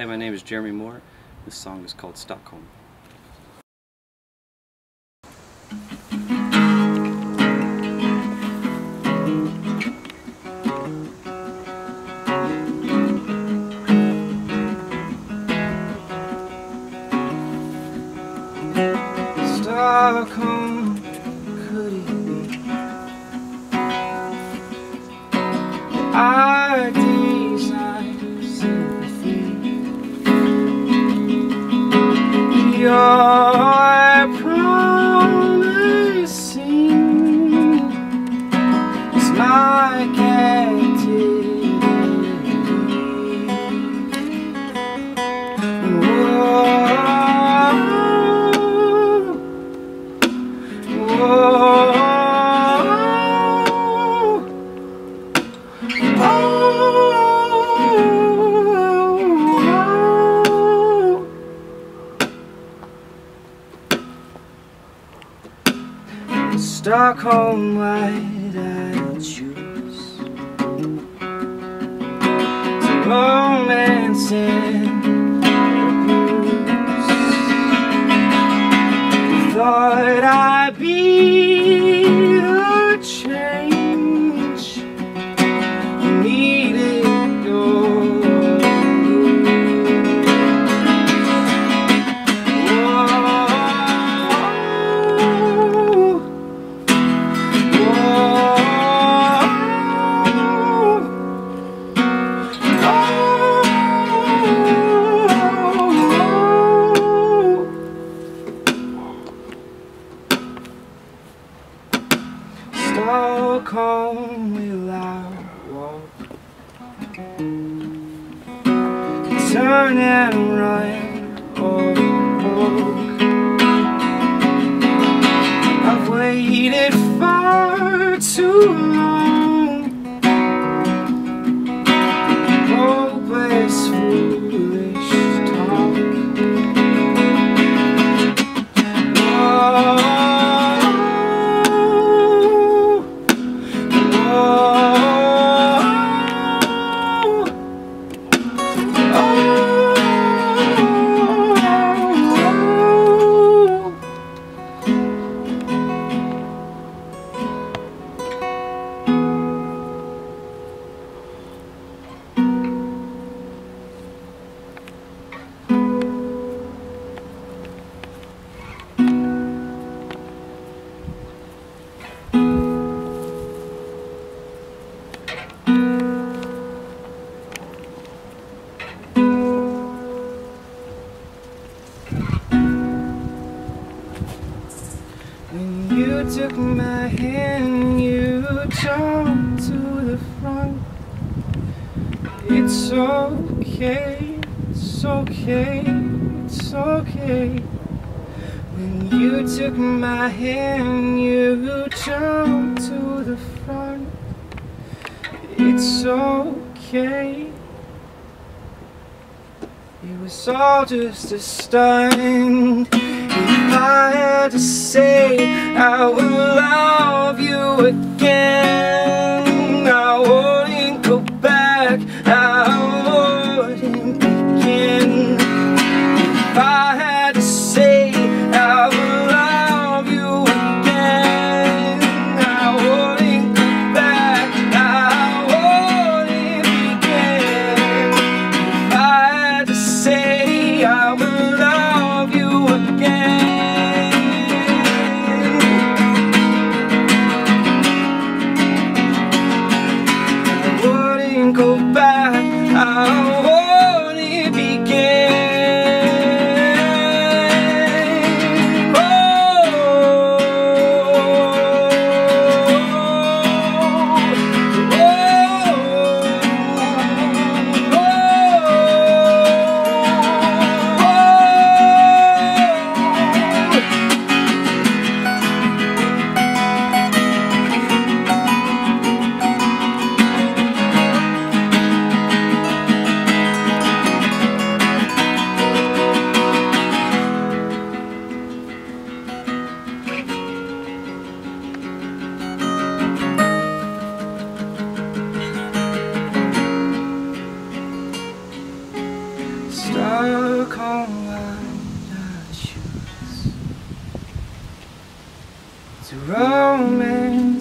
Hey, my name is Jeremy Moore. This song is called Stockholm. Stockholm, could it be? Our You're promising is my captivity Stockholm, why'd I choose to romance and abuse? Thought I'd be Stockholm will I walk Turn and run or walk I've waited far too long took my hand, you jumped to the front. It's okay, it's okay, it's okay. When you took my hand, you jumped to the front. It's okay. It was all just a stunt. If I had to say I would love you again, Stockholm without shoes. It's a romance